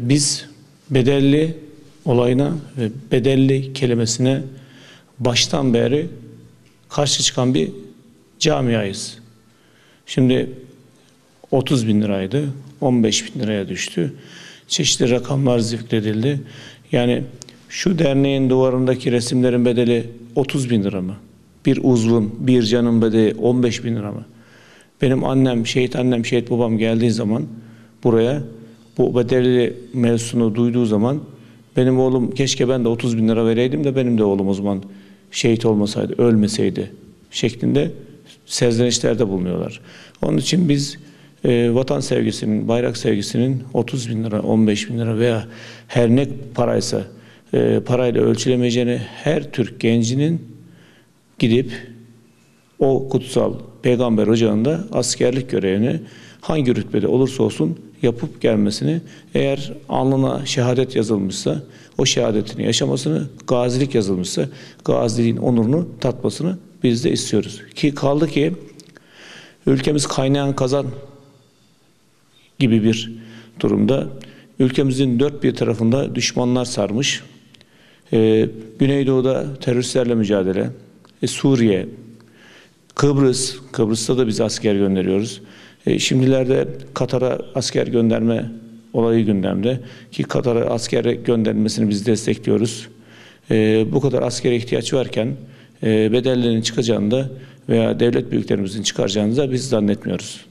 Biz bedelli olayına ve bedelli kelimesine baştan beri karşı çıkan bir camiayız. Şimdi 30 bin liraydı, 15 bin liraya düştü. Çeşitli rakamlar zikredildi. Yani şu derneğin duvarındaki resimlerin bedeli 30 bin lira mı? Bir uzvun, bir canın bedeli 15 bin lira mı? Benim annem, şehit annem, şehit babam geldiği zaman buraya bu bedelli mevzusunu duyduğu zaman benim oğlum keşke ben de 30 bin lira vereydim de benim de oğlum o zaman şehit olmasaydı, ölmeseydi şeklinde serzenişlerde bulunuyorlar. Onun için biz e, vatan sevgisinin, bayrak sevgisinin 30 bin lira, 15 bin lira veya her ne paraysa e, parayla ölçülemeyeceğini her Türk gencinin gidip o kutsal peygamber ocağında askerlik görevini hangi rütbede olursa olsun yapıp gelmesini eğer alnına şehadet yazılmışsa o şehadetini yaşamasını gazilik yazılmışsa gaziliğin onurunu tatmasını biz de istiyoruz. Ki kaldı ki ülkemiz kaynayan kazan gibi bir durumda. Ülkemizin dört bir tarafında düşmanlar sarmış. Ee, Güneydoğu'da teröristlerle mücadele, e, Suriye, Kıbrıs, Kıbrıs'ta da biz asker gönderiyoruz. E, şimdilerde Katar'a asker gönderme olayı gündemde ki Katar'a asker göndermesini biz destekliyoruz. E, bu kadar askere ihtiyaç varken e, bedellerinin çıkacağını da veya devlet büyüklerimizin çıkaracağını da biz zannetmiyoruz.